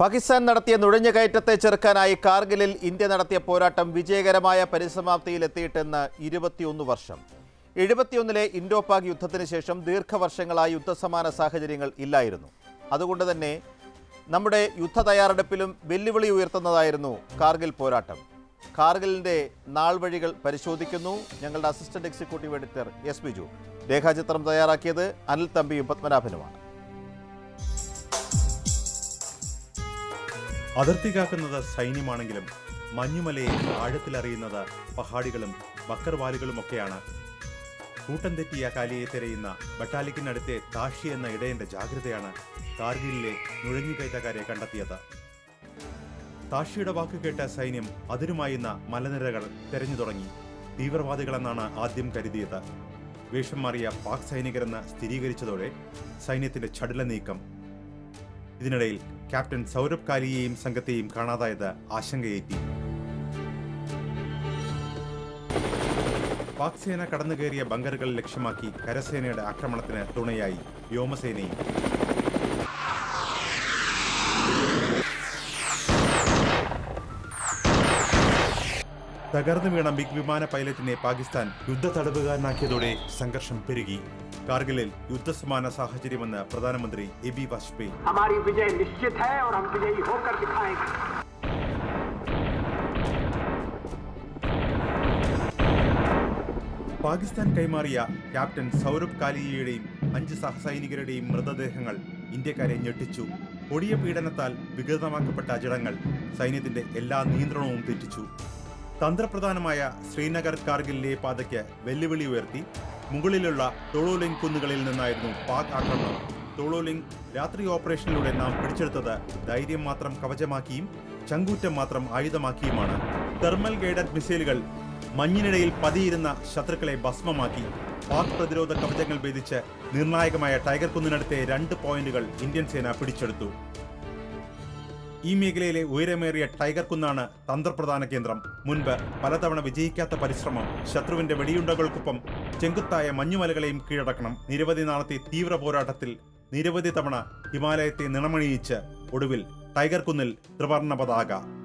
പാകിസ്ഥാൻ നടത്തിയ നുഴഞ്ഞുകയറ്റത്തെ ചെറുക്കാനായി കാർഗിലിൽ ഇന്ത്യ നടത്തിയ പോരാട്ടം വിജയകരമായ പരിസമാപ്തിയിലെത്തിയിട്ടെന്ന് ഇരുപത്തിയൊന്ന് വർഷം. എഴുപത്തിയൊന്നിലെ ഇൻഡോ പാക് യുദ്ധത്തിന് ശേഷം ദീർഘവർഷങ്ങളായി യുദ്ധസമാന സാഹചര്യങ്ങൾ ഇല്ലായിരുന്നു. അതുകൊണ്ട് തന്നെ നമ്മുടെ യുദ്ധ തയ്യാറെടുപ്പിലും വെല്ലുവിളി ഉയർത്തുന്നതായിരുന്നു കാർഗിൽ പോരാട്ടം. കാർഗിലിന്റെ നാൾവഴികൾ പരിശോധിക്കുന്നു. ഞങ്ങളുടെ assistant executive editor S Biju. രേഖാചിത്രം തയ്യാറാക്കിയത് അനിൽ തമ്പിയും പത്മനാഭനുമാണ്. അതിർത്തി കാക്കുന്നത് സൈന്യമാണെങ്കിലും മഞ്ഞുമലയെ ആഴത്തിലറിയുന്നത് പഹാടികളും ബക്കർവാലുകളുമൊക്കെയാണ് കൂട്ടം തെറ്റിയ കാലിയെ തിരയുന്ന ബട്ടാലിക്കിനടുത്തെ താഷി എന്ന ഇടയന്റെ ജാഗ്രതയാണ് കാർഗിലിലെ നുഴഞ്ഞുകയറ്റക്കാരെ കണ്ടെത്തിയത്. താഷിയുടെ വാക്ക് കേട്ട സൈന്യം അതിരുമായുന്ന മലനിരകൾ തെരഞ്ഞു തുടങ്ങി. തീവ്രവാദികളെന്നാണ് ആദ്യം കരുതിയത്. വേഷം മാറിയ പാക് സൈനികരെന്ന് സ്ഥിരീകരിച്ചതോടെ സൈന്യത്തിന്റെ ചടുല നീക്കം ഇതിനിടയിൽ ക്യാപ്റ്റൻ സൗരഭ് കാലിയെയും സംഘത്തെയും കാണാതായത് ആശങ്കയേറ്റി. പാക് സേന കടന്നുകയറിയ ബങ്കറുകൾ ലക്ഷ്യമാക്കി കരസേനയുടെ ആക്രമണത്തിന് തുണയായി വ്യോമസേനയും. തകർന്നു വീണ മിഗ് വിമാന പൈലറ്റിനെ പാകിസ്ഥാൻ യുദ്ധ തടവുകാരനാക്കിയതോടെ സംഘർഷം പെരുകി. കാർഗിലിൽ യുദ്ധസമാന സാഹചര്യമെന്ന് പ്രധാനമന്ത്രി എ ബി വാജ്പേയി. പാകിസ്ഥാൻ കൈമാറിയ ക്യാപ്റ്റൻ സൗരഭ് കാലിയയുടെയും അഞ്ച് സഹസൈനികരുടെയും മൃതദേഹങ്ങൾ ഇന്ത്യക്കാരെ ഞെട്ടിച്ചു. കൊടിയ പീഡനത്താൽ വികൃതമാക്കപ്പെട്ട ജഡങ്ങൾ സൈന്യത്തിന്റെ എല്ലാ നിയന്ത്രണവും തെറ്റിച്ചു. തന്ത്രപ്രധാനമായ ശ്രീനഗർ കാർഗിലിലെ പാതയ്ക്ക് വെല്ലുവിളി ഉയർത്തി. മുകളിലുള്ള ടോളോലിംഗ് കുന്നുകളിൽ നിന്നായിരുന്നു പാക് ആക്രമണം. ടോളോലിംഗ് രാത്രി ഓപ്പറേഷനിലൂടെ നാം പിടിച്ചെടുത്തത് ധൈര്യം മാത്രം കവചമാക്കിയും ചങ്കൂറ്റം മാത്രം ആയുധമാക്കിയുമാണ്. തെർമൽ ഗൈഡഡ് മിസൈലുകൾ മഞ്ഞിനിടയിൽ പതിയിരുന്ന ശത്രുക്കളെ ഭസ്മമാക്കി. പാക് പ്രതിരോധ കവചങ്ങൾ ഭേദിച്ച് നിർണായകമായ ടൈഗർ കുന്നിനടുത്തെ രണ്ട് പോയിന്റുകൾ ഇന്ത്യൻ സേന പിടിച്ചെടുത്തു. ഈ മേഖലയിലെ ഉയരമേറിയ ടൈഗർ കുന്നാണ് തന്ത്രപ്രധാന കേന്ദ്രം. മുൻപ് പലതവണ വിജയിക്കാത്ത പരിശ്രമം ശത്രുവിന്റെ വെടിയുണ്ടകൾക്കൊപ്പം ചെങ്കുത്തായ മഞ്ഞുമലകളെയും കീഴടക്കണം. നിരവധി നാളത്തെ തീവ്ര പോരാട്ടത്തിൽ നിരവധി തവണ ഹിമാലയത്തെ നിണമണിയിച്ച് ഒടുവിൽ ടൈഗർ കുന്നിൽ ത്രിവർണ പതാക.